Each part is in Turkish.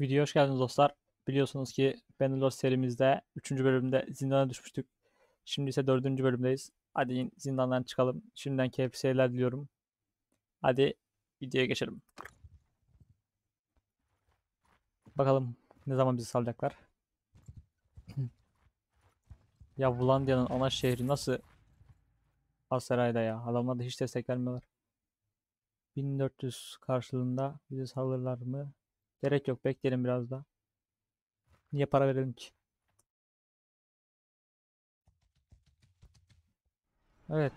Videoya hoş geldiniz dostlar. Biliyorsunuz ki Bannerlord serimizde 3. bölümde zindana düşmüştük. Şimdi ise 4. bölümdeyiz. Hadi in- zindandan çıkalım. Şimdiden keyifli seyirler diliyorum. Hadi videoya geçelim. Bakalım ne zaman bizi salacaklar. ya Vlandia'nın ana şehri nasıl Aseray'da ya? Adamlar da hiç destek vermiyorlar. 1400 karşılığında bizi saldırırlar mı? Gerek yok bekleyelim biraz da. Niye para verelim ki? Evet.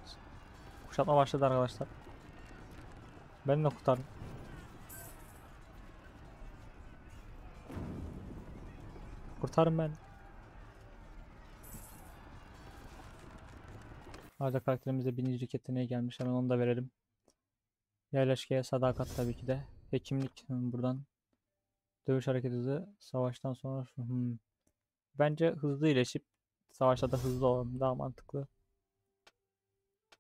Kuşatma başladı arkadaşlar. Ben de kurtardım. Kurtarın ben. Arada karakterimize binicilik yeteneği gelmiş. Hemen onu da verelim. Yerleşkeye sadakat tabii ki de. Hekimlik buradan. Dövüş hareket hızı. Savaştan sonra hmm. Bence hızlı iyileşip savaşta da hızlı olalım. Daha mantıklı.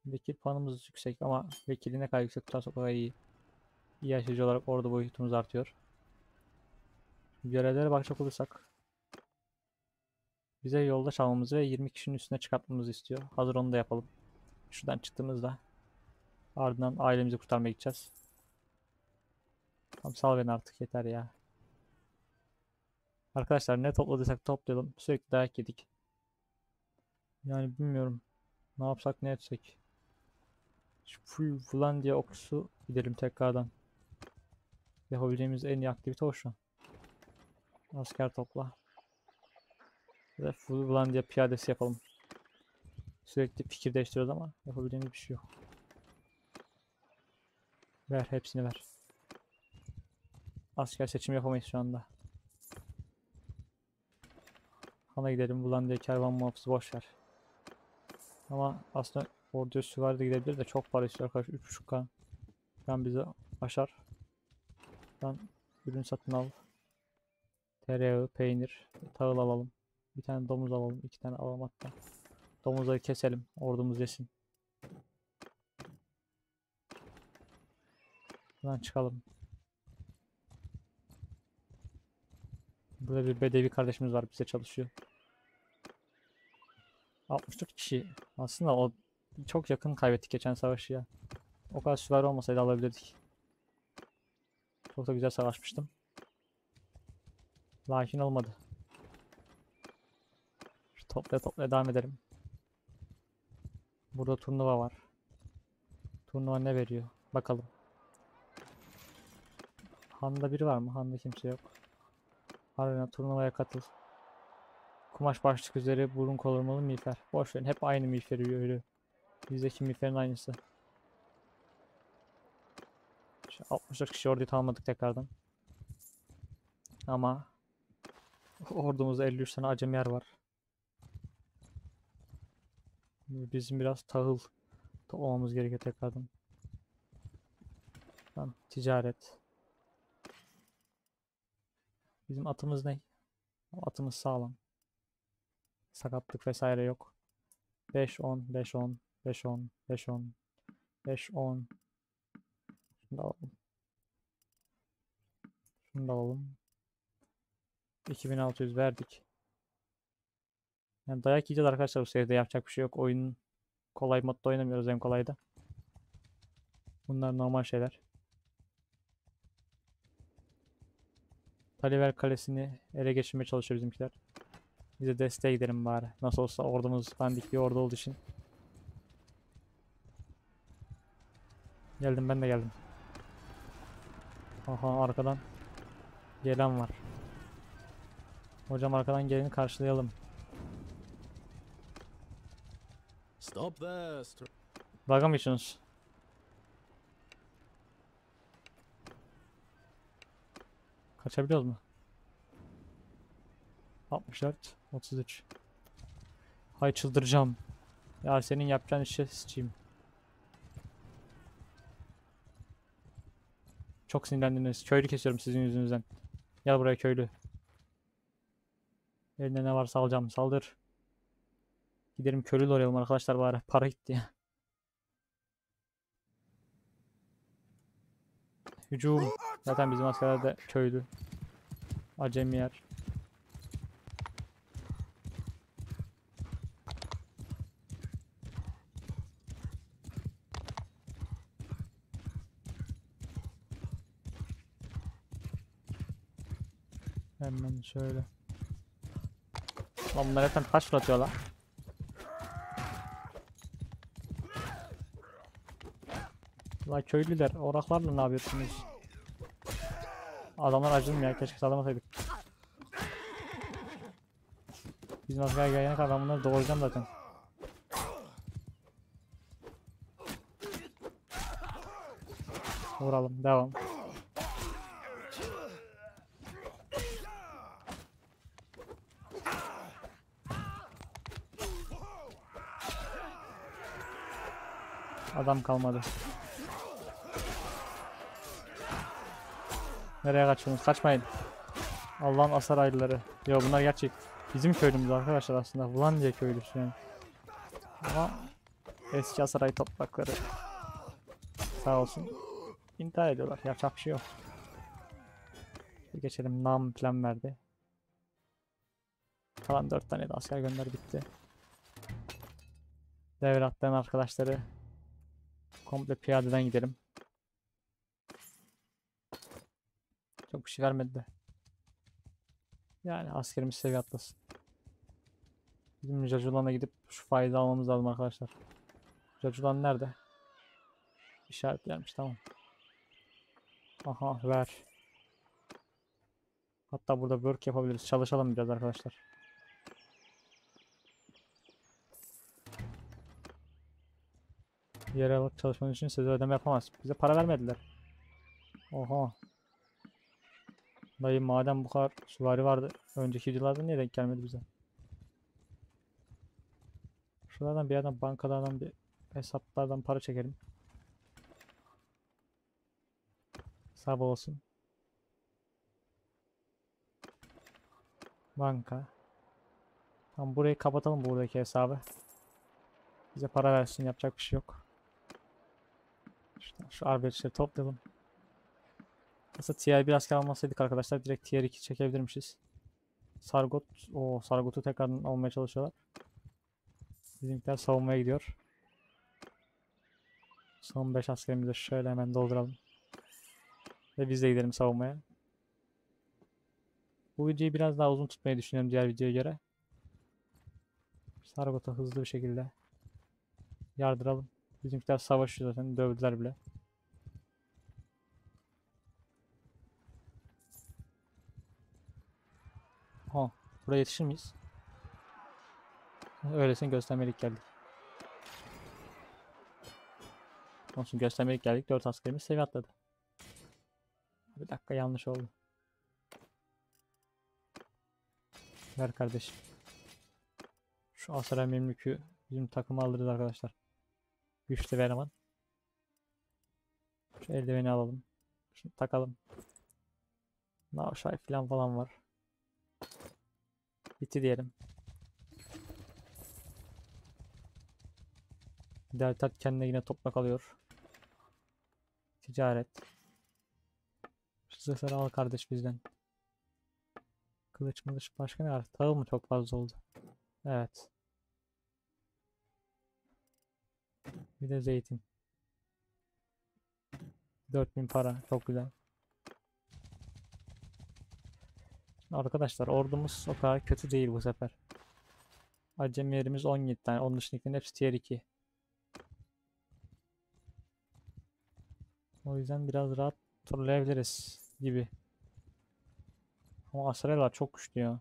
Vekil puanımız yüksek ama vekili ne kadar yüksek tutarsa o kadar iyi. İyi olarak ordu boyutumuz artıyor. Görevlere bakacak olursak bize yolda çalmamızı ve 20 kişinin üstüne çıkartmamızı istiyor. Hazır onu da yapalım. Şuradan çıktığımızda ardından ailemizi kurtarmaya gideceğiz. Tamam sal beni artık yeter ya. Arkadaşlar ne topladıysak toplayalım. Sürekli dayak yedik. Yani bilmiyorum. Ne yapsak ne etsek. Şu falan diye okçusu gidelim tekrardan. Yapabileceğimiz en iyi aktivite o şu. Asker topla. Ve falan diye piyadesi yapalım. Sürekli fikir değiştiriyoruz ama yapabileceğimiz bir şey yok. Ver hepsini ver. Asker seçimi yapamayız şu anda. Han'a gidelim. Bulan diye kervan muhafızı boş. Ama aslında orduya süvari de gidebilir de çok para istiyor arkadaş. 3.5k. Ben bize aşar. Ben ürün satın al. Tereyağı, peynir, tahıl alalım. Bir tane domuz alalım. iki tane alalım hatta. Domuzları keselim. Ordumuz yesin. Buradan çıkalım. Burada bir bedevi kardeşimiz var bize çalışıyor. 64 kişi. Aslında o çok yakın kaybettik geçen savaşı ya. O kadar süvari olmasaydı alabilirdik. Çok da güzel savaşmıştım. Lakin olmadı. Şu toplaya toplaya devam edelim. Burada turnuva var. Turnuva ne veriyor? Bakalım. Han'da biri var mı? Han'da kimse yok. Arena turnuvaya katıl. Kumaş başlık üzeri burun kolormalı miğfer. Boş verin hep aynı miğferi veriyor. Bizdeki miğferin aynısı. Şu 64 kişi orduyu tamamladık tekrardan. Ama ordumuzda 53 tane acemi yer var. Bizim biraz tahıl toplamamız gerekiyor tekrardan. Tamam, ticaret. Bizim atımız ne? Atımız sağlam. Sakatlık vesaire yok. 5 10 5 10 5 10 5 10 5 10 Şunu da alalım. Şunu da alalım. 2600 verdik. Yani dayak yiyeceğiz arkadaşlar bu seride yapacak bir şey yok. Oyunun kolay modda oynamıyoruz en kolayda. Bunlar normal şeyler. Taliver Kalesi'ni ele geçirmeye çalışıyor bizimkiler. Bize desteğe gidelim bari. Nasıl olsa ordumuz dandik bir ordu olduğu için. Geldim ben de geldim. Aha arkadan gelen var. Hocam arkadan geleni karşılayalım. Stop there, Dalga mı geçiyorsunuz? Kaçabiliyoruz mu? 64, 33. Hay çıldıracağım. Ya senin yapacağın işe sıçayım. Çok sinirlendiniz. Köylü kesiyorum sizin yüzünüzden. Gel buraya köylü. Elinde ne varsa alacağım. Saldır. Gidelim köylü doğrayalım arkadaşlar bari. Para gitti ya. Hücum. Zaten bizim askerler de köylü. Acemi yer. Hemen şöyle. Lan bunlar hepten taş fırlatıyor La köylüler, oraklarla ne yapıyorsunuz? Adamlar acımıyor, keşke sağlamasaydık. Bizim asker gelene kadar bunları doğuracağım zaten. Vuralım, devam. Adam kalmadı. Nereye kaçıyorsunuz? Kaçmayın. Allah'ın asar aylıları. Yo bunlar gerçek. Bizim köylümüz arkadaşlar aslında. Ulan diye köylüsü yani. Ama eski Asaray toprakları. Sağ olsun. İntihar ediyorlar. Yapacak bir şey yok. Bir geçelim. Nam plan verdi. Kalan 4 tane de asker gönder bitti. Devrattan arkadaşları komple piyadeden gidelim. Çok bir şey vermedi de. Yani askerimiz seviye atlasın. Bizim Jaculan'a gidip şu fayda almamız lazım arkadaşlar. Jaculan nerede? İşaret gelmiş tamam. Aha ver. Hatta burada work yapabiliriz. Çalışalım biraz arkadaşlar. Yere alıp çalışmanız için size ödeme yapamaz. Bize para vermediler. Oha. Dayı madem bu kadar süvari vardı. Önceki videolarda niye denk gelmedi bize? Şuralardan bir yerden bankalardan bir hesaplardan para çekelim. Hesap olsun. Banka. Tamam burayı kapatalım buradaki hesabı. Bize para versin yapacak bir şey yok. İşte şu arbetçileri toplayalım. Aslında tier 1 asker almasaydık arkadaşlar direkt tier 2 çekebilirmişiz. Sargot, o Sargot'u tekrardan almaya çalışıyorlar. Bizimkiler savunmaya gidiyor. Son 5 askerimizi şöyle hemen dolduralım. Ve biz de gidelim savunmaya. Bu videoyu biraz daha uzun tutmayı düşünüyorum diğer videoya göre. Sargot'a hızlı bir şekilde yardıralım. Bizimkiler savaşıyor zaten. Dövdüler bile. Ha, buraya yetişir miyiz? Öylesine göstermelik geldik. Olsun göstermelik geldik. 4 askerimiz seviye atladı. Bir dakika yanlış oldu. Ver kardeşim. Şu Asara Memlük'ü bizim takıma alırız arkadaşlar. Güçlü bir eleman. Şu eldiveni alalım. Şunu takalım. Navşay falan falan var. Bitti diyelim. Deltat kendine yine toprak alıyor. Ticaret. Şu Zırhları al kardeş bizden. Kılıç mılıç başka ne var? Tahıl mı çok fazla oldu? Evet. Bir de zeytin. 4000 para. Çok güzel. Arkadaşlar ordumuz o kadar kötü değil bu sefer. Acemi yerimiz 17 tane. Onun dışındakilerin hepsi tier 2. O yüzden biraz rahat turlayabiliriz gibi. Ama Asrelar çok güçlü ya.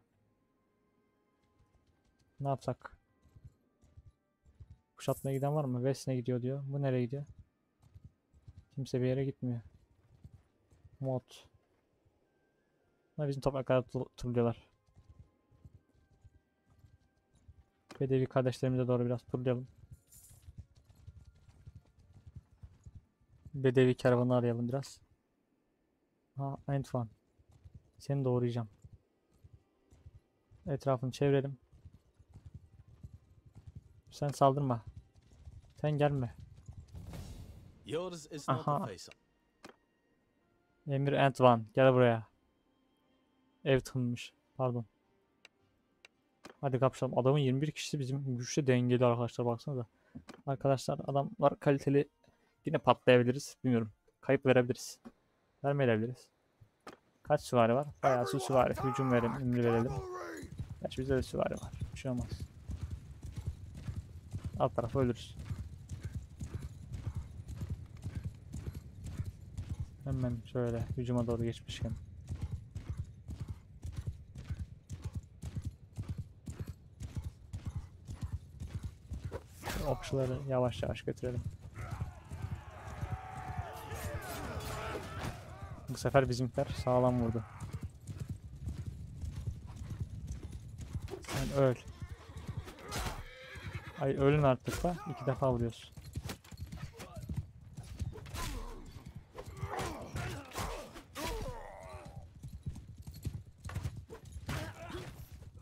Ne yapsak? Kuşatmaya giden var mı? West'e gidiyor diyor. Bu nereye gidiyor? Kimse bir yere gitmiyor. Mod. Bunlar bizim topraklarda tu- turluyorlar. Bedevi kardeşlerimize doğru biraz turlayalım. Bedevi karavanı arayalım biraz. Ha, Antoine. Seni doğrayacağım. Etrafını çevirelim. Sen saldırma. Sen gelme. Aha. Emir Antoine gel buraya. Everton'mış. Pardon. Hadi kapışalım. Adamın 21 kişisi bizim güçle dengeli arkadaşlar baksanıza. Arkadaşlar adamlar kaliteli. Yine patlayabiliriz. Bilmiyorum. Kayıp verebiliriz. Vermeyebiliriz. Kaç süvari var? Bayağı su süvari. Hücum verelim. Emri verelim. Gerçi bizde de süvari var. Bir şey olmaz. Alt tarafı ölürüz. Hemen şöyle hücuma doğru geçmişken. Şu Okçuları yavaş yavaş götürelim. Bu sefer bizimkiler sağlam vurdu. Sen öl. Ay ölün artık da iki defa vuruyorsun.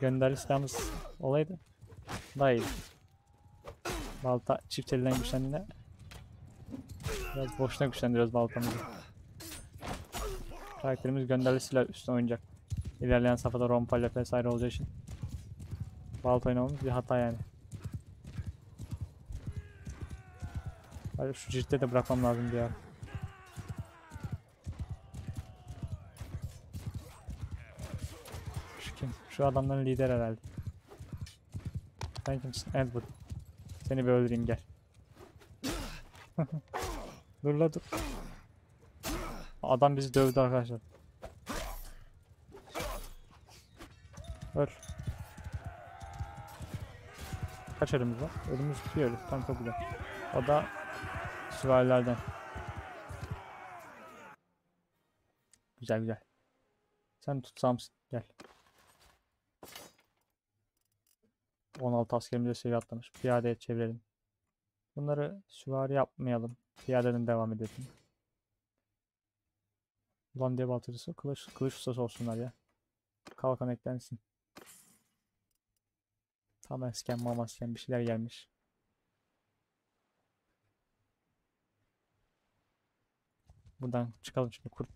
Gönderi silahımız olaydı. Daha iyi. Balta çift elden güçlendiğinde biraz boşuna güçlendiriyoruz baltamızı. Karakterimiz gönderli silah üstüne oynayacak. İlerleyen safhada rompayla vesaire olacağı için. Balta oynamamız bir hata yani. Hadi şu ciltte de bırakmam lazım ara. Şu kim? Şu adamların lideri herhalde. Sen kimsin? Edward. Seni bir öldüreyim gel. dur la dur. Adam bizi dövdü arkadaşlar. Öl. Kaç ölümüz var? Ölümüz bir ölü. Tam çok güzel. O da süvarilerden. Güzel güzel. Sen tutsamsın. Gel. 16 askerimize seviye atlamış. Piyadeye çevirelim. Bunları süvari yapmayalım. Piyadeden devam edelim. Ulan diye baltacısı kılıç, kılıç ustası olsunlar ya. Kalkan eklensin. Tam esken mamasken bir şeyler gelmiş. Buradan çıkalım şimdi kurt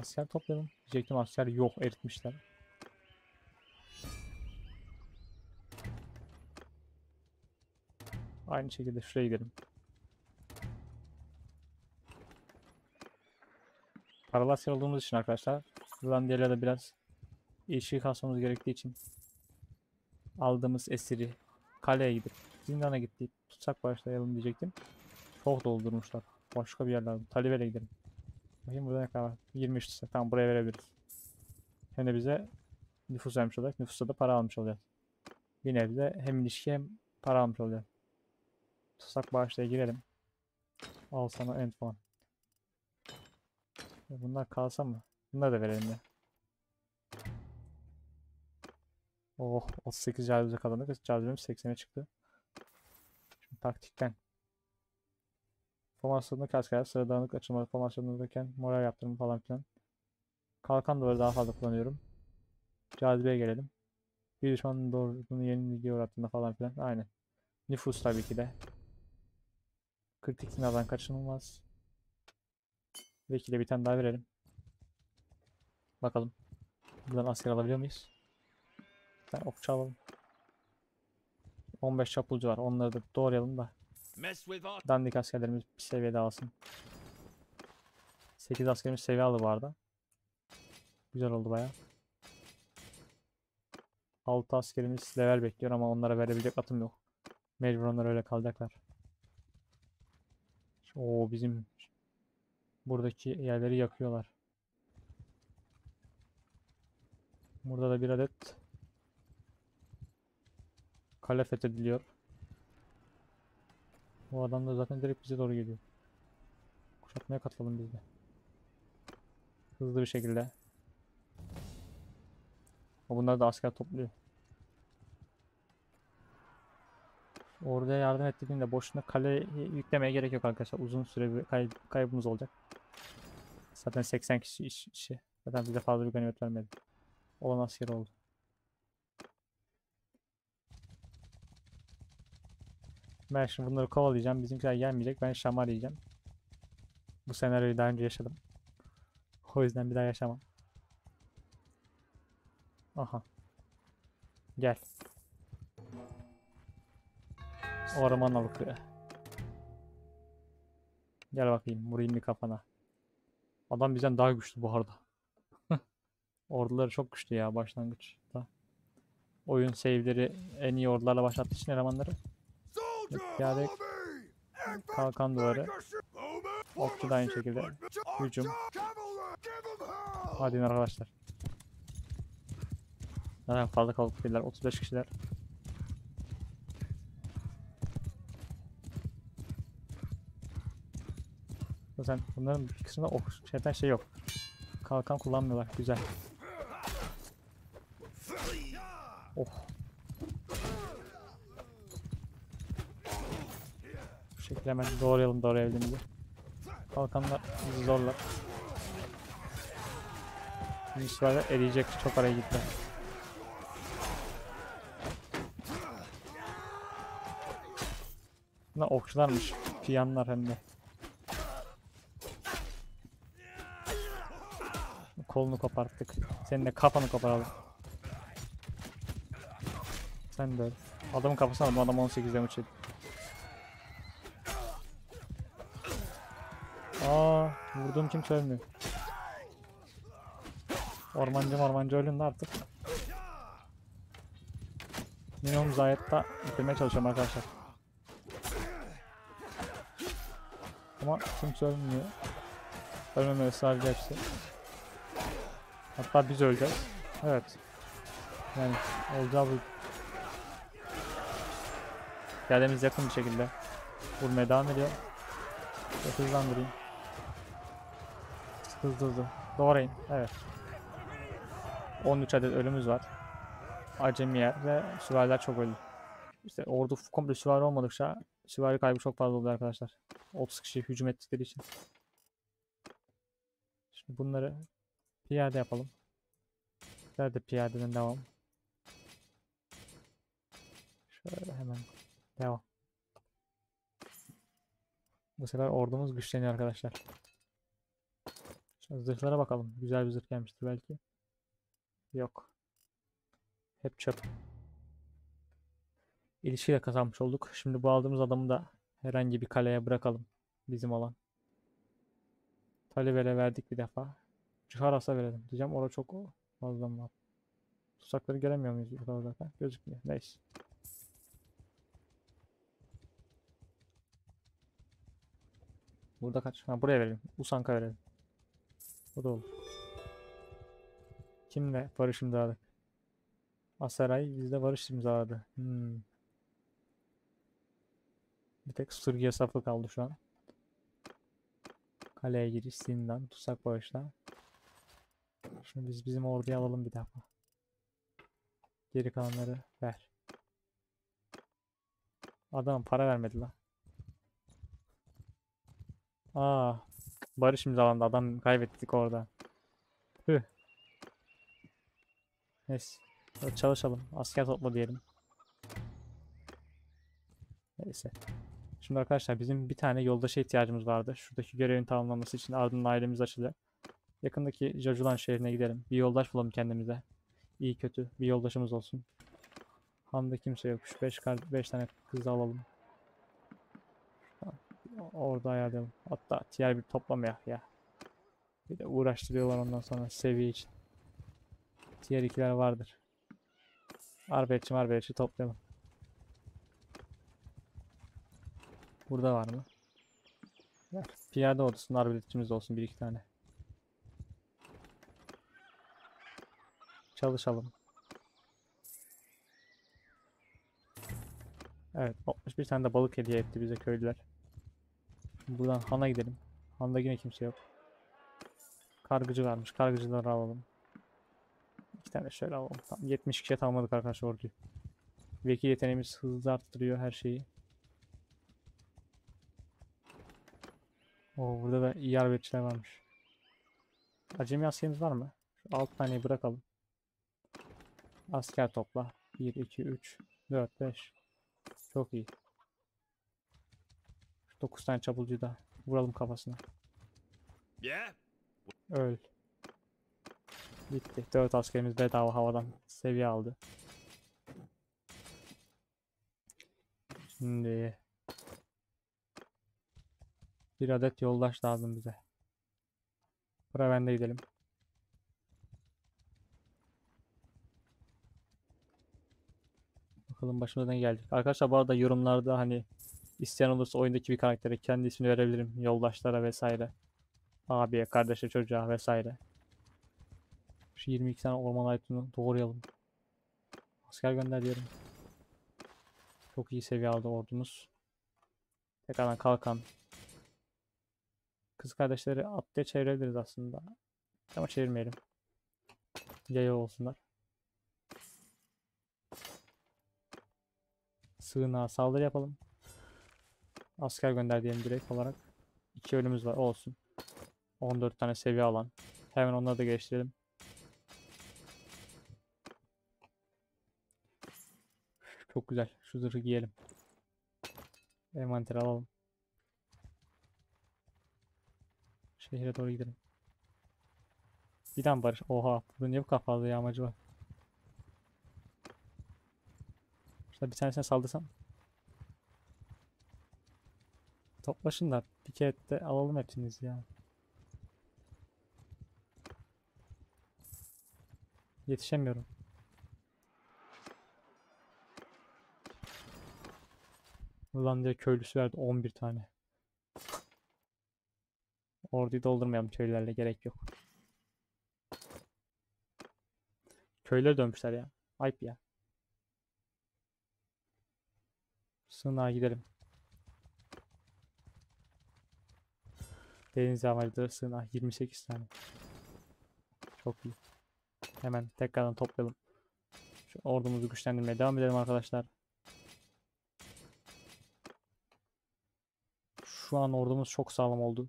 Asker toplayalım. Diyecektim asker yok eritmişler. Aynı şekilde şuraya gidelim. Paralı asker olduğumuz için arkadaşlar. De biraz ilişki kasmamız gerektiği için aldığımız esiri kaleye gidip zindana gidip tutsak başlayalım diyecektim. Çok doldurmuşlar. Başka bir yer lazım. Talibel'e gidelim. Bakayım burada ne kadar var? 23 lira. Tamam buraya verebiliriz. Hem de bize nüfus vermiş olacak. Nüfusta da para almış olacağız. Bir nebze hem ilişki hem para almış olacağız. Tutsak bağışlaya girelim. Al sana end falan. Ya Bunlar kalsa mı? Bunları da verelim ya. Oh 38 cazibe kazandık. Cazibemiz 80'e çıktı. Şimdi taktikten. Formasyonda askerler sıradanlık açılmalı formasyonundayken moral yaptırımı falan filan. Kalkan duvarı daha fazla kullanıyorum. Cazibeye gelelim. Bir düşmanın doğruluğunu yenilgiye uğrattığında falan filan. Aynen. Nüfus tabii ki de. Kritik sınavdan kaçınılmaz. Vekile bir tane daha verelim. Bakalım. Buradan asker alabiliyor muyuz? Bir tane okçu alalım. 15 çapulcu var. Onları da doğrayalım da. Dandik askerlerimiz bir seviyede alsın. 8 askerimiz seviye aldı bu arada. Güzel oldu baya. 6 askerimiz level bekliyor ama onlara verebilecek atım yok. Mecbur onlar öyle kalacaklar. Oo bizim buradaki yerleri yakıyorlar. Burada da bir adet kale fethediliyor. Bu adam da zaten direkt bize doğru geliyor. Kuşatmaya katılalım biz de. Hızlı bir şekilde. O bunlar da asker topluyor. Orada yardım ettiğinde boşuna kale yüklemeye gerek yok arkadaşlar. Uzun süre bir kay- kaybımız olacak. Zaten 80 kişi iş. Zaten bize fazla bir ganimet vermedi. Olan asker oldu. Ben şimdi bunları kovalayacağım. Bizimkiler gelmeyecek. Ben şamar yiyeceğim. Bu senaryoyu daha önce yaşadım. O yüzden bir daha yaşamam. Aha. Gel. Orman avukı. Gel bakayım vurayım bir kafana. Adam bizden daha güçlü bu arada. Orduları çok güçlü ya başlangıçta. Oyun save'leri en iyi ordularla başlattığı için elemanları. Piyade kalkan duvarı. Okçu da aynı şekilde. Hücum. Hadi arkadaşlar. Zaten fazla kalabalık değiller. 35 kişiler. Zaten bunların bir kısmında ok şeyden şey yok. Kalkan kullanmıyorlar. Güzel. Bu şekilde hemen doğrayalım doğrayabildiğimizi. Kalkanlar bizi zorlar. Şimdi eriyecek. Çok araya gitti. Bunlar okçularmış. Piyanlar hem de. Kolunu koparttık. Senin de kafanı koparalım. Sen de öyle. Adamın kafasına aldım. Adam 18'de mi vurduğum kimse ölmüyor. Ormancı ormancı ölün de artık. Minimum zayiatta bitirmeye çalışıyorum arkadaşlar. Ama kimse ölmüyor. Ölmemeye ısrarcı hepsi. Hatta biz öleceğiz. Evet. Yani olacağı bu. Geldiğimiz yakın bir şekilde. Vurmaya devam ediyor. Hızlandırayım. Hızlı. Doğrayın. Evet. 13 adet ölümümüz var. Acemi yer ve süvariler çok öldü. İşte ordu komple süvari olmadıkça süvari kaybı çok fazla oluyor arkadaşlar. 30 kişi hücum ettikleri için. Şimdi bunları piyade yapalım. Nerede piyadeden devam. Şöyle hemen devam. Bu sefer ordumuz güçleniyor arkadaşlar. Zırhlara bakalım. Güzel bir zırh gelmiştir belki. Yok. Hep çöp. İlişkiyle kazanmış olduk. Şimdi bu aldığımız adamı da herhangi bir kaleye bırakalım. Bizim olan. Taliver'e verdik bir defa. Ciharas'a verelim. Diyeceğim orada çok fazla var? Tuzakları göremiyor muyuz burada zaten? Gözükmüyor. Neyse. Burada kaç? Ha buraya verelim. Usanka verelim. Bu da olur. Kimle barış imzaladık? Asaray bizde barış imzaladı. Hmm. Bir tek Sırgıya safı kaldı şu an. Kaleye giriş, zindan, tutsak bağışla. Şimdi biz bizim orduya alalım bir defa. Geri kalanları ver. Adam para vermedi lan. Aa, barış imzalandı. Adam kaybettik orada. Hıh. Neyse. Çalışalım. Asker topla diyelim. Neyse. Şimdi arkadaşlar bizim bir tane yoldaşa ihtiyacımız vardı. Şuradaki görevin tamamlanması için ardından ailemiz açılacak. Yakındaki Jajulan şehrine gidelim. Bir yoldaş bulalım kendimize. İyi kötü bir yoldaşımız olsun. Han'da kimse yokmuş. 5 5 tane kız alalım. Orada ayarlayalım. Hatta diğer bir toplamayak ya. Bir de uğraştırıyorlar ondan sonra seviye için. Diğer ikiler vardır. Arbetçi marbetçi toplayalım. Burada var mı? Ver. Piyade ordusunda arbeletçimiz olsun bir iki tane. Çalışalım. Evet 61 tane de balık hediye etti bize köylüler. Buradan Han'a gidelim. Han'da yine kimse yok. Kargıcı varmış. Kargıcıları alalım. İki tane şöyle alalım. Tamam, 70 kişiye tamamladık arkadaşlar orduyu. Vekil yeteneğimiz hızlı arttırıyor her şeyi. Oo, burada da iyi arbetçiler varmış. Acemi askerimiz var mı? Şu 6 taneyi bırakalım. Asker topla. 1, 2, 3, 4, 5. Çok iyi. 9 tane çapulcuyu da vuralım kafasına. Yeah. Öl. Bitti. 4 askerimiz bedava havadan seviye aldı. Şimdi bir adet yoldaş lazım bize. Preven'de gidelim. Bakalım başımıza ne geldik. Arkadaşlar bu arada yorumlarda hani isteyen olursa oyundaki bir karaktere kendi ismini verebilirim. Yoldaşlara vesaire. Abiye, kardeşe, çocuğa vesaire. Şu 22 tane orman item'ını doğrayalım. Asker gönder diyelim. Çok iyi seviye aldı ordumuz. Tekrardan kalkan. Kız kardeşleri atlıya çevirebiliriz aslında. Ama çevirmeyelim. Yaya olsunlar. Sığınağa saldırı yapalım. Asker gönder diyelim direkt olarak. İki ölümümüz var olsun. 14 tane seviye alan. Hemen onları da geliştirelim. Çok güzel. Şu zırhı giyelim. Envanter alalım. Şehre doğru gidelim. Bir daha mı barış? Oha. Burada niye bu kafalı yağmacı var? İşte bir tanesine saldırsam. Toplaşın da de alalım hepsiniz ya. Yetişemiyorum. Ulan diye köylüsü verdi 11 tane. Orduyu doldurmayalım köylülerle gerek yok. Köylere dönmüşler ya. Ayıp ya. Sığınağa gidelim. Deniz havacıları sığınağı 28 tane. Çok iyi. Hemen tekrardan toplayalım. Şu ordumuzu güçlendirmeye devam edelim arkadaşlar. Şu an ordumuz çok sağlam oldu.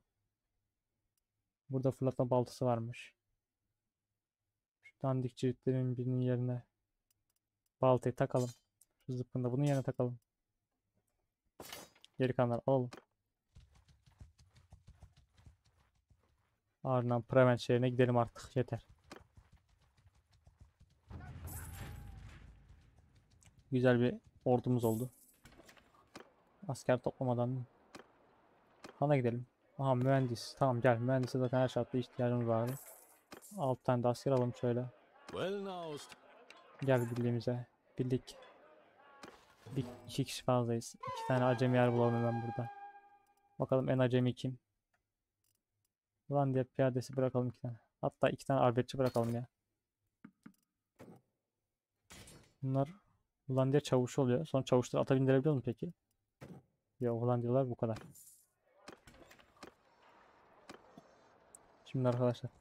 Burada fırlatma baltası varmış. Şu dandik ciritlerin birinin yerine baltayı takalım. Şu zıpkını da bunun yerine takalım. Geri kalanları alalım. Ardından Prevent şehrine gidelim artık. Yeter. Güzel bir ordumuz oldu. Asker toplamadan Han'a gidelim. Aha mühendis. Tamam gel. Mühendise zaten her şartta ihtiyacımız vardı. 6 tane de asker alalım şöyle. Gel birliğimize. Birlik. Bir, iki kişi fazlayız. İki tane acemi yer bulalım hemen burada. Bakalım en acemi kim? Ulan diye piyadesi bırakalım iki tane. Hatta iki tane arbetçi bırakalım ya. Bunlar ulan diye çavuş oluyor. Sonra çavuşları ata bindirebiliyor mu peki? Yok ulan diyorlar bu kadar. Şimdi arkadaşlar.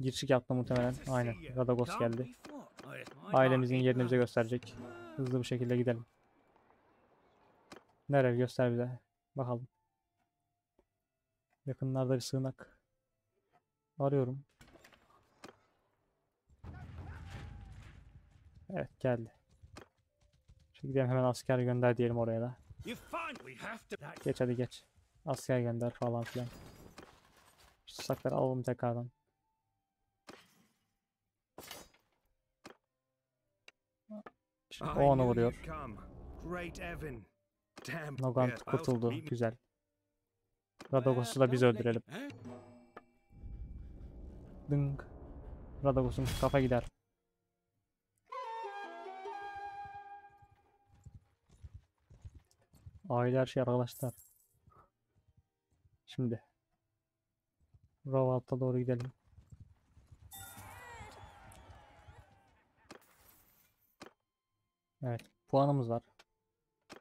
Girişik yaptı muhtemelen. Aynen. Radagos geldi. Ailemizin yerini bize gösterecek. Hızlı bir şekilde gidelim. Nereye göster bize. Bakalım. Yakınlarda bir sığınak. Arıyorum. Evet geldi. Şimdi gidelim hemen asker gönder diyelim oraya da. Geç hadi geç. Asker gönder falan filan. Şu Susakları alalım tekrardan. Şimdi o onu vuruyor. Nogant kurtuldu. Güzel. Radagos'u da biz öldürelim. Dınk. Radagos'un kafa gider. Aile her şey arkadaşlar. Şimdi. Rovalt'a doğru gidelim. Evet. Puanımız var.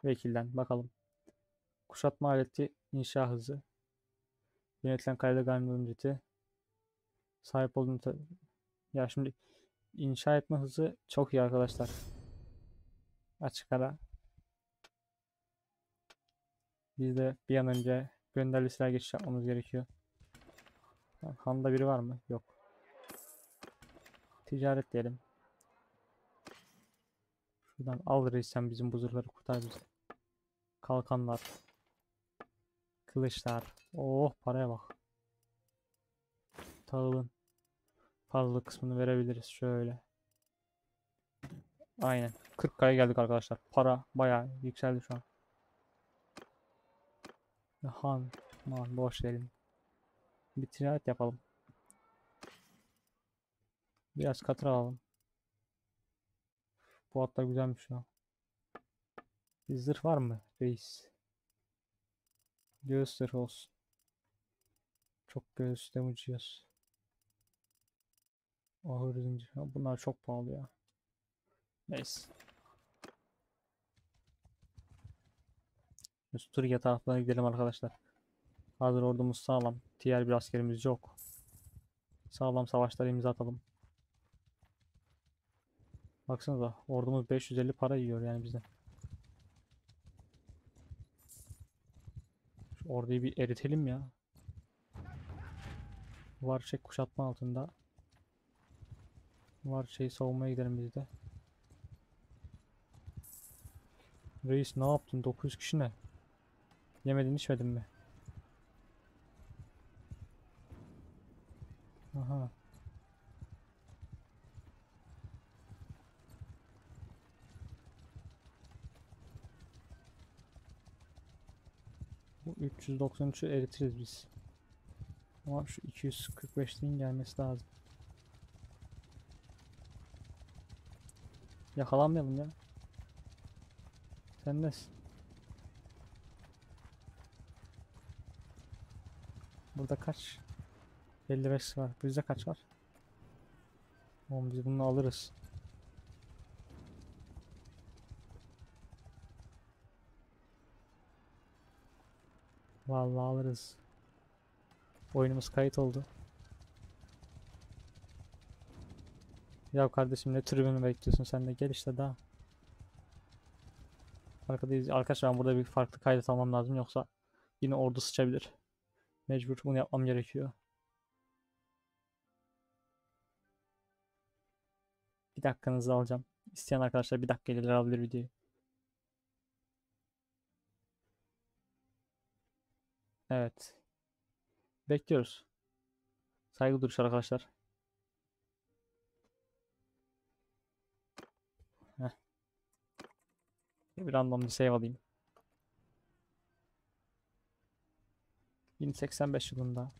Vekilden bakalım. Kuşatma aleti inşa hızı. Yönetilen kalede garnizon Sahip olduğum ta- ya şimdi inşa etme hızı çok iyi arkadaşlar. Açık ara. Biz de bir an önce gönderli silah geçiş yapmamız gerekiyor. Ha, Han'da biri var mı? Yok. Ticaret diyelim. Şuradan al reis bizim bu zırhları kurtar bizi. Kalkanlar. Kılıçlar. Oh paraya bak. Tahılın fazla kısmını verebiliriz şöyle. Aynen. 40K'ya geldik arkadaşlar. Para bayağı yükseldi şu an. Han, man boş verin. Bir ticaret yapalım. Biraz katır alalım. Bu atlar güzelmiş ya. Bir zırh var mı reis? Göğüs zırhı olsun. Çok göğüste uçuyoruz. Ahır zincir. Bunlar çok pahalı ya. Neyse. Sturya taraflarına gidelim arkadaşlar. Hazır ordumuz sağlam. Diğer bir askerimiz yok. Sağlam savaşlara imza atalım. Baksanıza ordumuz 550 para yiyor yani bizden. Şu orduyu bir eritelim ya. Var şey kuşatma altında. Var şey savunmaya gidelim biz de. Reis ne yaptın? 900 kişi ne? Yemedin içmedin mi? Aha. Bu 393'ü eritiriz biz. Ama şu 245'liğin gelmesi lazım. Yakalanmayalım ya. Sen nesin? Burada kaç? 55 var. Bizde kaç var? Oğlum biz bunu alırız. Vallahi alırız. Oyunumuz kayıt oldu. Ya kardeşim ne tribünü bekliyorsun sen de gel işte daha. Arkadayız. Arkadaşlar ben burada bir farklı kaydet almam lazım yoksa yine ordu sıçabilir. Mecbur bunu yapmam gerekiyor. Bir dakikanızı alacağım. İsteyen arkadaşlar bir dakika ileri alabilir videoyu. Evet. Bekliyoruz. Saygı duruş arkadaşlar. Bir bir save alayım. 1085 yılında.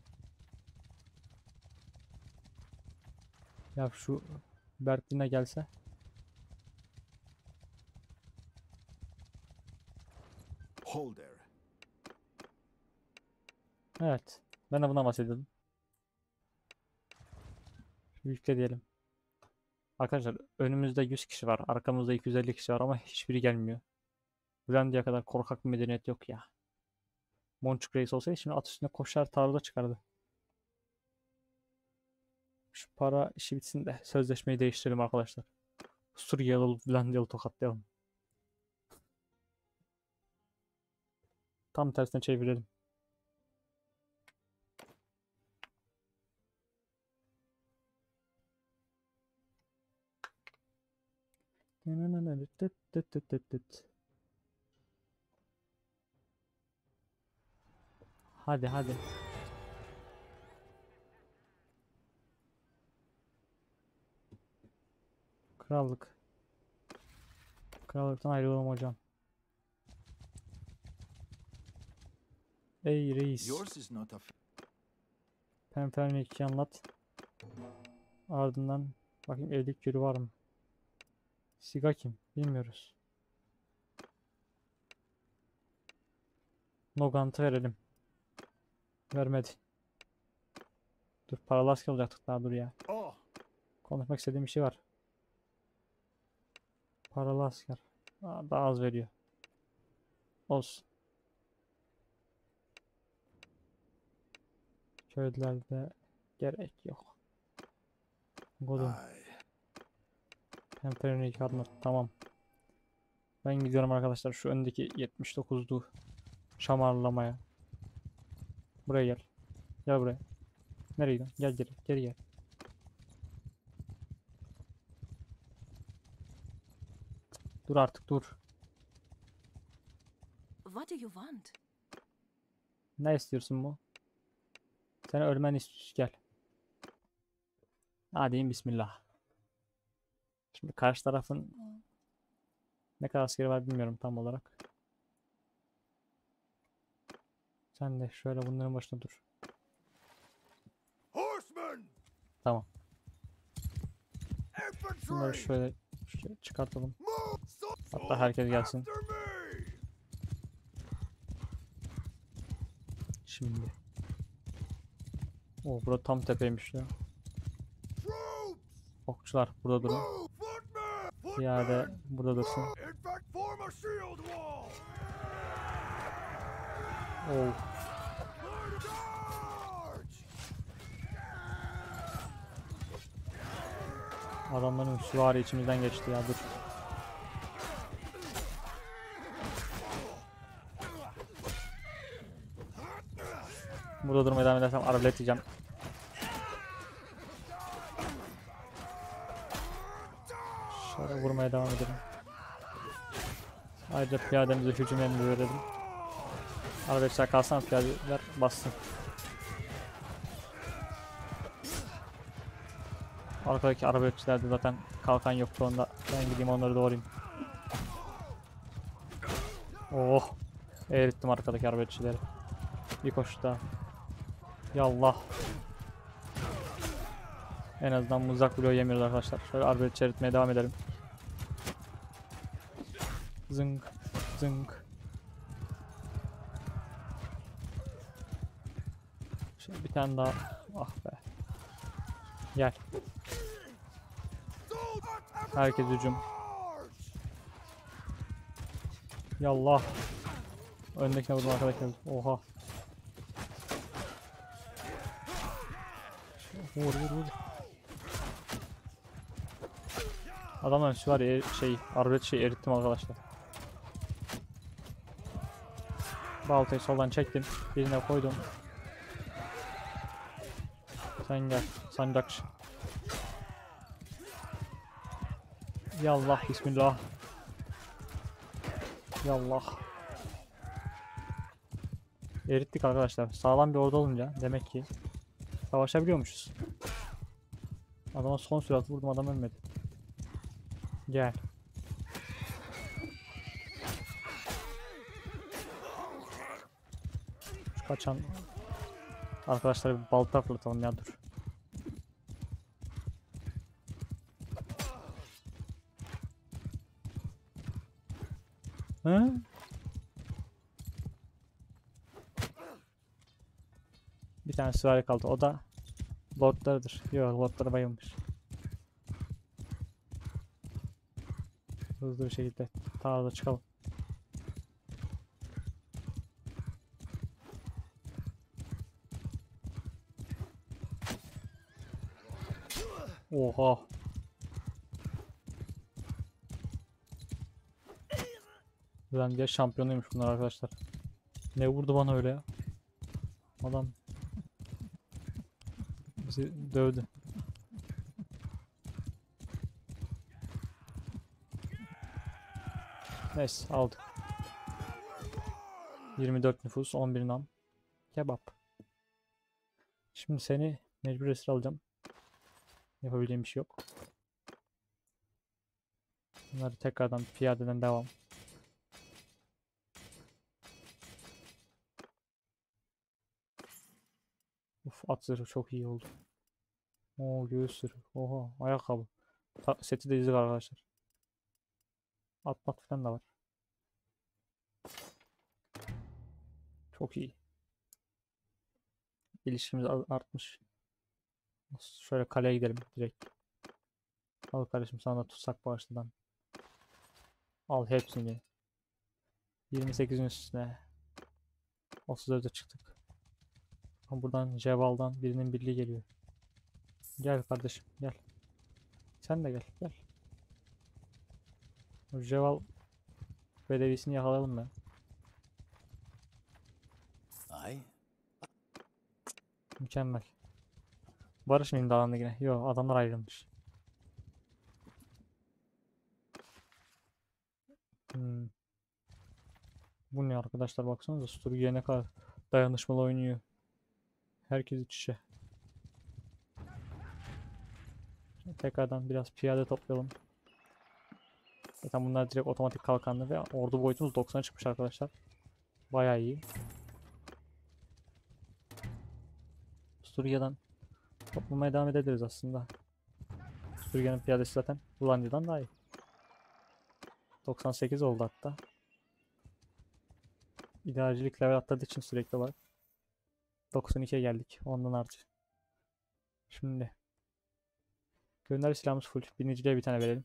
Ya şu Berklin'e gelse. Hold there. Evet. Ben de buna bahsediyordum. Yükle diyelim. Arkadaşlar önümüzde 100 kişi var. Arkamızda 250 kişi var ama hiçbiri gelmiyor. Blandya'ya kadar korkak bir medeniyet yok ya. Monçuk Reis olsaydı şimdi at üstüne koşar taarruza çıkardı. Şu para işi bitsin de sözleşmeyi değiştirelim arkadaşlar. Suriyeli Blandyalı tokatlayalım. Tam tersine çevirelim. Hadi hadi. Krallık. Krallıktan ayrılalım hocam. Ey reis. Pemperni iki anlat. Ardından bakayım evlilik yürü var mı? Siga kim? Bilmiyoruz. Nogant'ı verelim. Vermedi. Dur paralı asker olacaktık daha dur ya. Oh, Konuşmak istediğim bir şey var. Paralı asker. Aa, daha az veriyor. Olsun. Köylerde gerek yok. Godum. Temperini anlat. Tamam. Ben gidiyorum arkadaşlar şu öndeki 79'lu şamarlamaya. Buraya gel. Gel buraya. Nereye gidiyorsun? Gel geri. Geri gel. Dur artık dur. What do you want? Ne istiyorsun bu? Sen ölmen istiyorsun. Gel. Hadi bismillah. Şimdi karşı tarafın ne kadar askeri var bilmiyorum tam olarak. Sen de şöyle bunların başına dur. Tamam. Bunları şöyle şöyle çıkartalım. Hatta herkes gelsin. Şimdi. O burada tam tepeymiş ya. Okçular burada durun. Footmen! burada dursun. Charge! Adamların süvari içimizden geçti ya dur. Burada durmaya devam edersem arabayla yiyeceğim. Vurmaya devam edelim. Ayrıca piyademize hücum emri verelim. Arabayla kalsana piyadeler bassın. Arkadaki arabayetçilerde zaten kalkan yoktu onda. Ben gideyim onları doğrayayım. Oh. Eğrittim arkadaki arabayetçileri. Bir koşu. Yallah. En azından mızrak bloğu yemiyoruz arkadaşlar. Şöyle arbelet eritmeye devam edelim. Zınk. Zınk. Şöyle bir tane daha. Ah be. Gel. Herkes hücum. Yallah. Öndekine vurdum arkadakine vurdum. Oha. Vur vur vur. Adamların şu var ya şey, arbelet şey erittim arkadaşlar. Baltayı soldan çektim. Birine koydum. Sen gel. Sancakçı. Yallah bismillah. Yallah. Erittik arkadaşlar. Sağlam bir ordu olunca demek ki savaşabiliyormuşuz. Adama son sürat vurdum adam ölmedi. Gel. Kaçan arkadaşlara bir balta fırlatalım ya dur. Hı? Bir tane süvari kaldı. O da lordlarıdır. Yok lordlara bayılmış. Hızlı bir şekilde taraza çıkalım. Oha. Diye şampiyonuymuş bunlar arkadaşlar. Ne vurdu bana öyle ya? Adam bizi dövdü. Neyse aldık. 24 nüfus, 11 nam. Kebap. Şimdi seni mecbur esir alacağım. Yapabileceğim bir şey yok. Bunları tekrardan piyadeden devam. Uf at zırhı çok iyi oldu. Oo göğüs zırhı. Oha ayakkabı. Ta- seti de izlik arkadaşlar. At mat falan da var. Çok iyi. İlişkimiz ar- artmış. Şöyle kaleye gidelim direkt. Al kardeşim sana da tutsak bağışladan. Al hepsini. 28'in üstüne. 34'e çıktık. Buradan Ceval'dan birinin birliği geliyor. Gel kardeşim gel. Sen de gel gel. O Ceval bedevisini yakalayalım ben. Aye. Mükemmel. Barış mı imzalandı yine? Yok adamlar ayrılmış. Hmm. Bu ne arkadaşlar baksanıza Sturge'ye ne kadar dayanışmalı oynuyor. Herkes iç içe. Şimdi tekrardan biraz piyade toplayalım. Zaten bunlar direkt otomatik kalkanlı ve ordu boyutumuz 90'a çıkmış arkadaşlar. Bayağı iyi. Suriye'den toplamaya devam edebiliriz aslında. Suriye'nin piyadesi zaten Hollanda'dan daha iyi. 98 oldu hatta. İdarecilik level atladığı için sürekli olarak. 92'ye geldik. Ondan artı. Şimdi. Gönder silahımız full. Biniciliğe bir tane verelim.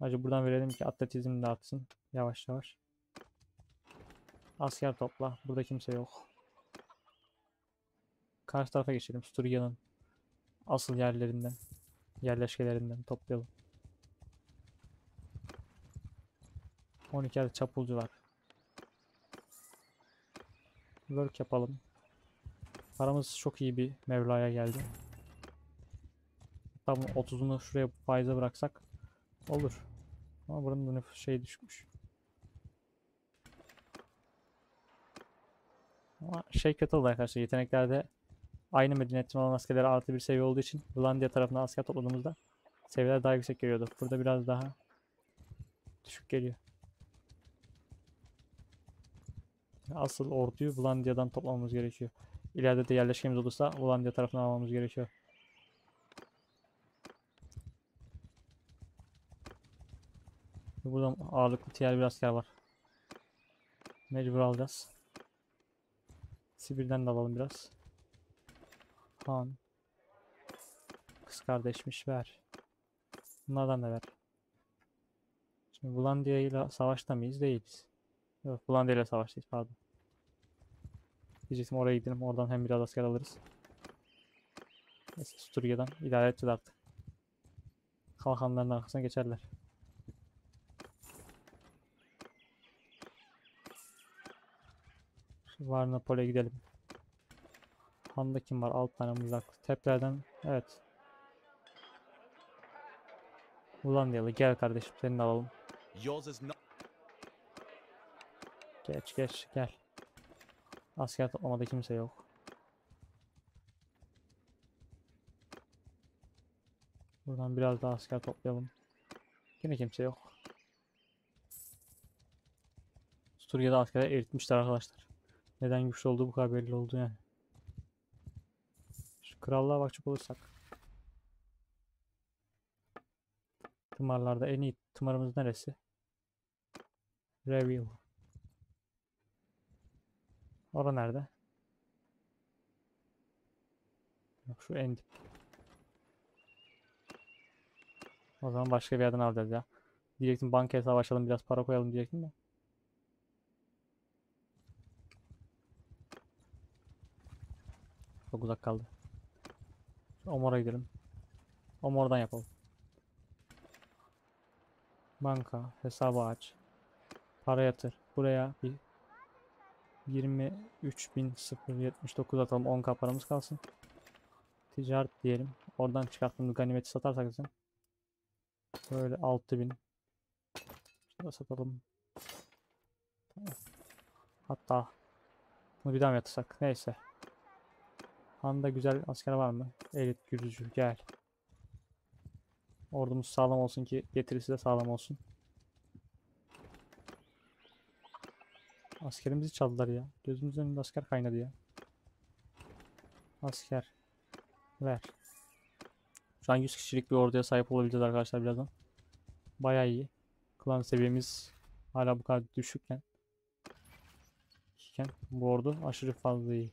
Acı buradan verelim ki atletizm de artsın. Yavaş yavaş. Asker topla. Burada kimse yok. Karşı tarafa geçelim. Sturgia'nın asıl yerlerinden, yerleşkelerinden toplayalım. 12 adet çapulcu var. Work yapalım. Paramız çok iyi bir Mevla'ya geldi. Bunun 30'unu şuraya faize bıraksak olur. Ama buranın da nüfus şey düşmüş. Ama şey kötü oldu arkadaşlar. Yeteneklerde aynı medeniyetin olan askerlere artı bir seviye olduğu için Hollanda tarafına asker topladığımızda seviyeler daha yüksek geliyordu. Burada biraz daha düşük geliyor. Asıl orduyu Vlandia'dan toplamamız gerekiyor. İleride de yerleşkemiz olursa Vlandia tarafından almamız gerekiyor. Burada ağırlıklı diğer bir asker var. Mecbur alacağız. Sibir'den de alalım biraz. Han. Kız kardeşmiş ver. Bunlardan da ver. Şimdi Vlandia ile savaşta mıyız? Değiliz. Yok Vlandia ile savaştayız pardon. Diyecektim oraya gidelim. Oradan hem biraz asker alırız. Neyse Sturgia'dan idare edeceğiz artık. Kalkanların arkasına geçerler. Varnapol'e gidelim. Han'da kim var? 6 tane mızraklı. Tepelerden evet. Ulandiyalı gel kardeşim seni de alalım. Geç geç gel. Asker toplamada kimse yok. Buradan biraz daha asker toplayalım. Yine kimse yok. Suriye'de askerler eritmişler arkadaşlar. Neden güçlü olduğu bu kadar belli oldu yani. Krallığa bakacak olursak. Tımarlarda en iyi tımarımız neresi? Reveal. Ora nerede? Yok şu en dip. O zaman başka bir yerden alacağız ya. Diyecektim banka hesabı açalım biraz para koyalım diyecektim de. Çok uzak kaldı. Omor'a gidelim. Omor'dan yapalım. Banka hesabı aç. Para yatır. Buraya bir 23.079 atalım 10k paramız kalsın. Ticaret diyelim. Oradan çıkarttığımız ganimeti satarsak zaten. Böyle 6000. Şurada satalım. Hatta bunu bir daha mı yatırsak? Neyse. Han'da güzel asker var mı? Elit gürücü gel. Ordumuz sağlam olsun ki getirisi de sağlam olsun. Askerimizi çaldılar ya. Gözümüzün önünde asker kaynadı ya. Asker. Ver. Şu an 100 kişilik bir orduya sahip olabileceğiz arkadaşlar birazdan. Bayağı iyi. Klan seviyemiz hala bu kadar düşükken. iken bu ordu aşırı fazla iyi.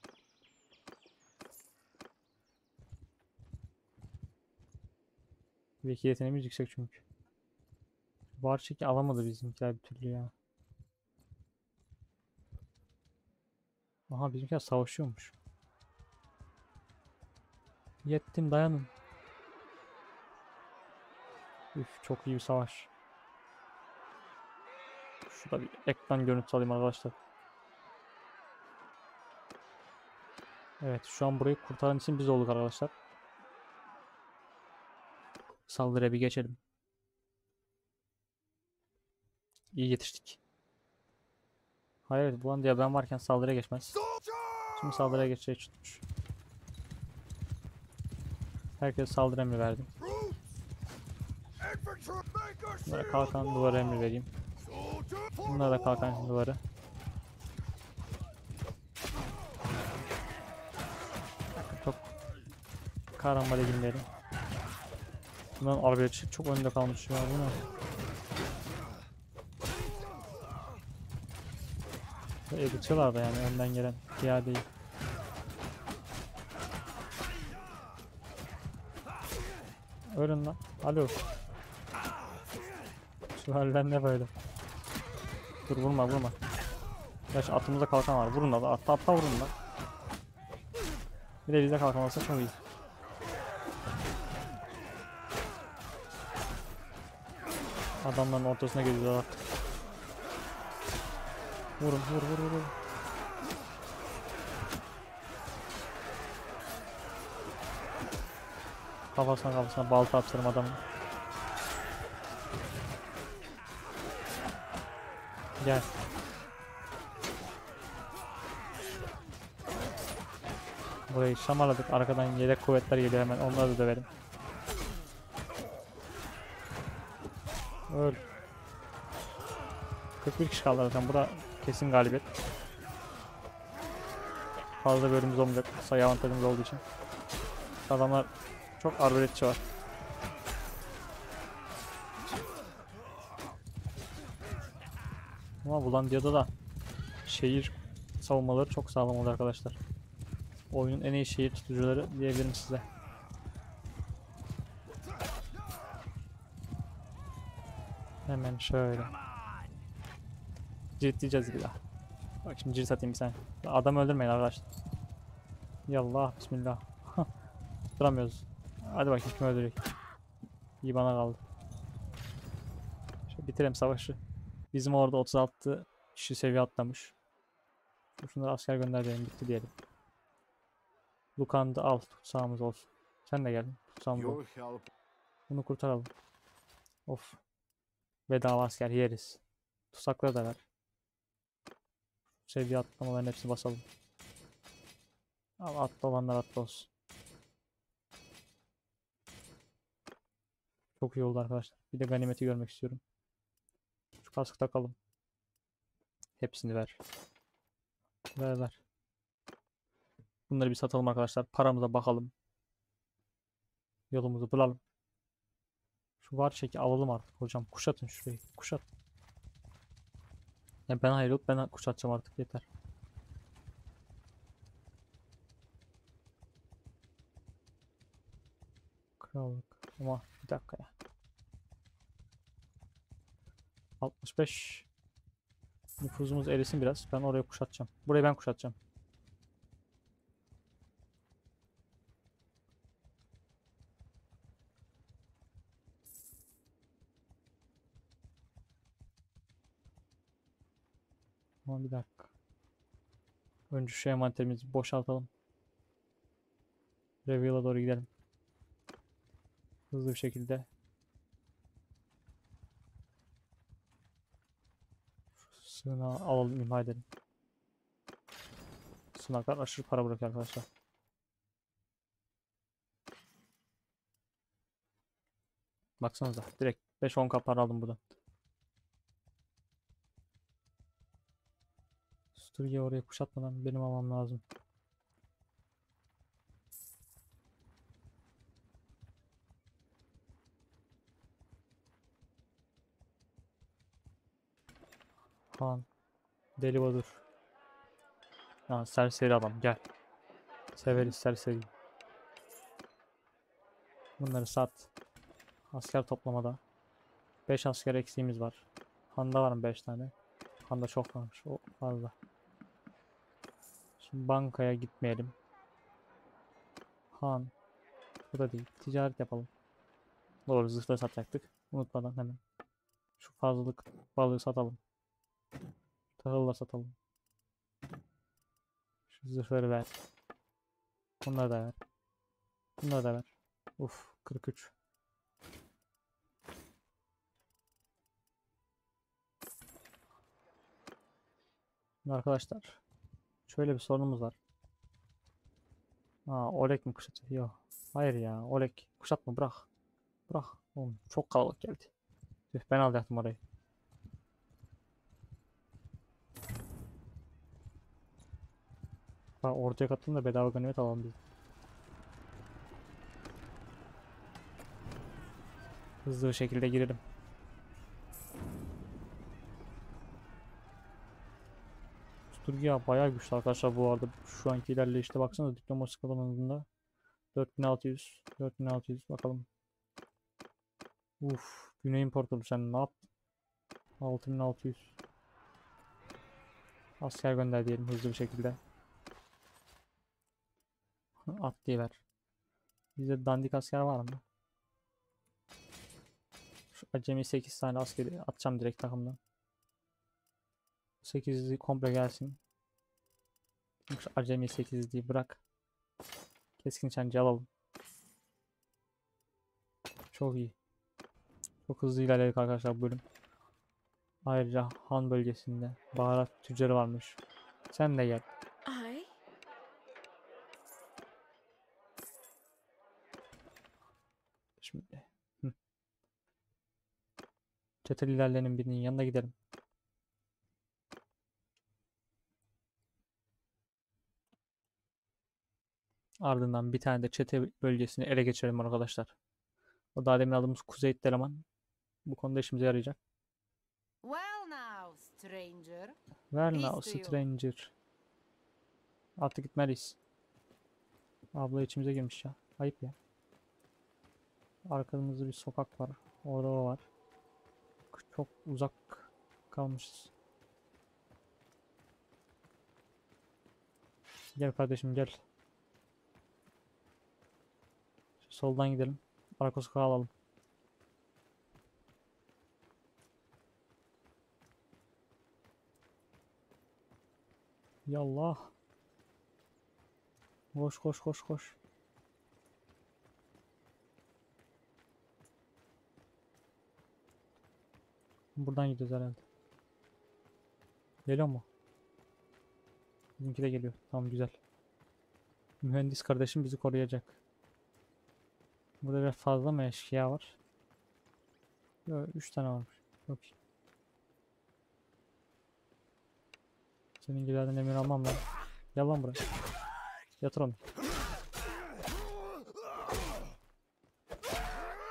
Vekil yeteneğimiz yüksek çünkü. Var çeki alamadı bizimkiler bir türlü ya. Aha bizimkiler savaşıyormuş. Yettim dayanın. Üf çok iyi bir savaş. Şurada bir ekran görüntüsü alayım arkadaşlar. Evet şu an burayı kurtaran için biz olduk arkadaşlar. Saldırıya bir geçelim. İyi yetiştik. Hayır bu an diye ben varken saldırıya geçmez. Şimdi saldırıya geçeceği tutmuş. Herkes saldırı emri verdi. Troops! Infantry, make a Bunlara kalkan duvarı emri vereyim. Bunlara da kalkan duvarı. Çok karambole girmeyelim. Bunların arbaletçi çok önde kalmış ya bu ne? Editiyorlar da yani önden gelen piyadeyi. Ölün lan. Alo. Şu haller ne böyle? Dur vurma vurma. Gerçi atımızda kalkan var. Vurun da atta atta vurun da. Bir de bizde kalkan olsa çok iyi. Adamların ortasına geliyorlar. Vurun vur vur vur. Kafasına kafasına balta atarım adamın. Gel. Burayı şamaladık. Arkadan yedek kuvvetler geliyor hemen. Onları da dövelim. Öl. 41 kişi kaldı zaten. Bu da kesin galibiyet. Fazla bölümümüz olmayacak. Sayı avantajımız olduğu için. Adamlar çok arbaletçi var. Ama Bulandia'da da şehir savunmaları çok sağlam oldu arkadaşlar. Oyunun en iyi şehir tutucuları diyebilirim size. Hemen şöyle. Ciritleyeceğiz bir daha. Bak şimdi cirit atayım bir saniye. Adam öldürmeyin arkadaşlar. Yallah bismillah. Tutturamıyoruz. Hadi bakayım kim öldürecek. İyi bana kaldı. Şöyle bitirelim savaşı. Bizim orada 36 kişi seviye atlamış. Şunları asker gönderdiğim bitti diyelim. Lukan'ı da al tutsağımız olsun. Sen de gel. Tutsağımız. Bunu kurtaralım. Of. Bedava asker yeriz. Tutsakları da ver. Seviye atlamaların hepsini basalım. Al atlı olanlar atlı olsun. Çok iyi oldu arkadaşlar. Bir de ganimeti görmek istiyorum. Şu kaskı takalım. Hepsini ver. Ver ver. Bunları bir satalım arkadaşlar. Paramıza bakalım. Yolumuzu bulalım. Şu var çeki alalım artık hocam. Kuşatın şurayı. Kuşat. Ya ben ayrılıp ben kuşatacağım artık yeter. Krallık. Ama bir dakika ya. 65 Nüfuzumuz erisin biraz. Ben oraya kuşatacağım. Burayı ben kuşatacağım. Ama bir dakika. Önce şu envanterimizi boşaltalım. Reveal'a doğru gidelim. Hızlı bir şekilde. Şu alalım, imha edelim. Sığınaklar aşırı para bırakıyor arkadaşlar. Baksanıza direkt 5-10 kapar aldım buradan. Sturge'yi oraya kuşatmadan benim almam lazım. Han. Deli Badur. Ha, serseri adam gel. Severiz serseri. Bunları sat. Asker toplamada. 5 asker eksiğimiz var. Han'da var mı 5 tane? Han'da çok varmış. O fazla. Şimdi bankaya gitmeyelim. Han. Bu da değil. Ticaret yapalım. Doğru zırhları satacaktık. Unutmadan hemen. Şu fazlalık balığı satalım. Tahılla satalım. Şu zırhları ver. Bunları da ver. Bunları da ver. Uf 43. Şimdi arkadaşlar şöyle bir sorunumuz var. Aa Oleg mi kuşatıyor? Yok. Hayır ya Oleg kuşatma bırak. Bırak. Oğlum çok kalabalık geldi. Tüh, ben alacaktım orayı. Bak ortaya katılın da bedava ganimet alalım biz. Hızlı bir şekilde girelim. Sturgia bayağı güçlü arkadaşlar bu arada. Şu anki ilerleyişte baksanıza diplomasi kazanımında 4600 4600 bakalım. Uf, Güney İmparatoru sen ne yaptın? 6600. Asker gönder diyelim hızlı bir şekilde. Atlayıver. Bizde dandik asker var mı? Şu acemi 8 tane askeri atacağım direkt takımdan. 8'li komple gelsin. Şu acemi 8'liyi bırak. Keskin nişancı alalım. Çok iyi. Çok hızlı ilerledik arkadaşlar bu bölüm. Ayrıca Han bölgesinde baharat tüccarı varmış. Sen de gel. I? Şimdi. Hı. Çete liderlerinin birinin yanına gidelim. Ardından bir tane de çete bölgesini ele geçirelim arkadaşlar. O daha demin aldığımız kuzey eleman bu konuda işimize yarayacak. Well now, stranger. Peace now stranger. Artık gitmeliyiz. Abla içimize girmiş ya. Ayıp ya. Arkamızda bir sokak var. Orada o var. Çok uzak kalmışız. Gel kardeşim gel. Şu soldan gidelim. Arka sokağı alalım. Yallah. Koş koş koş koş. Buradan gidiyoruz herhalde. Geliyor mu? Bizimki de geliyor. Tamam güzel. Mühendis kardeşim bizi koruyacak. Burada biraz fazla mı eşkıya var? Yok 3 tane varmış. Çok. Senin gibilerden emir almam lan. Gel lan buraya. Yatır onu.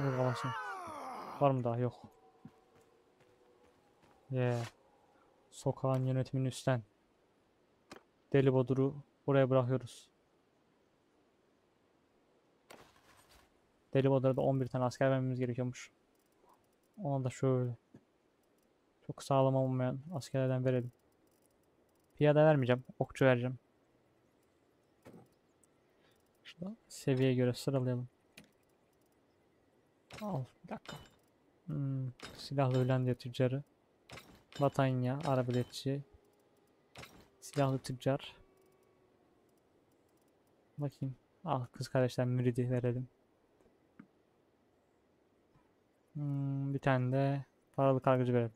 Vur kafasını. Var mı daha? Yok. Yeah. Sokağın yönetimini üstlen. Deli Bodur'u buraya bırakıyoruz. Deli Bodur'a da 11 tane asker vermemiz gerekiyormuş. Ona da şöyle. Çok sağlam olmayan askerlerden verelim. Piyade vermeyeceğim. Okçu vereceğim. Şurada seviyeye göre sıralayalım. Al bir dakika. Hmm, silahlı Hollanda tüccarı. Batanya, arabiletçi. Silahlı tüccar. Bakayım. Al kız kardeşler müridi verelim. Hmm, bir tane de paralı kargıcı verelim.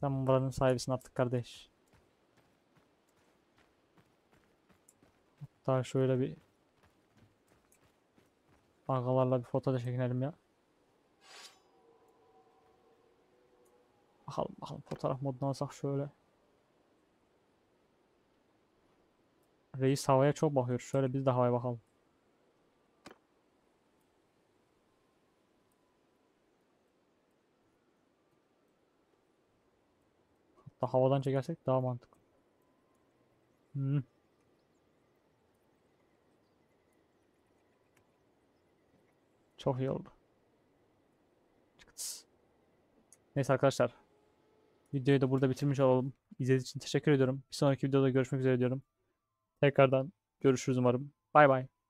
Sen buranın sahibisin artık kardeş. Hatta şöyle bir agalarla bir foto da çekinelim ya. Bakalım bakalım fotoğraf moduna alsak şöyle. Reis havaya çok bakıyor. Şöyle biz de havaya bakalım. Hatta havadan çekersek daha mantıklı. Hmm. Çok iyi oldu. Neyse arkadaşlar. Videoyu da burada bitirmiş olalım. İzlediğiniz için teşekkür ediyorum. Bir sonraki videoda görüşmek üzere diyorum. Tekrardan görüşürüz umarım. Bay bay.